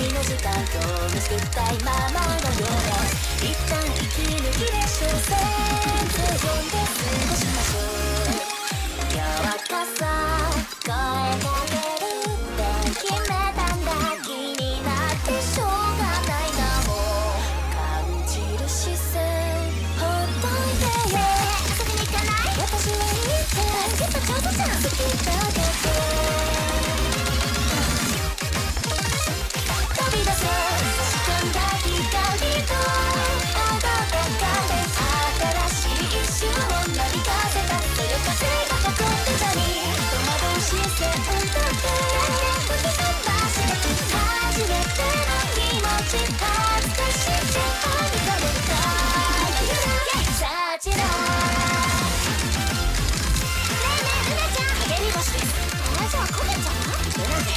恋の時間と見せたいままのようで一旦息抜きで所詮無言で過ごしましょう柔らかさ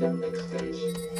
Next 机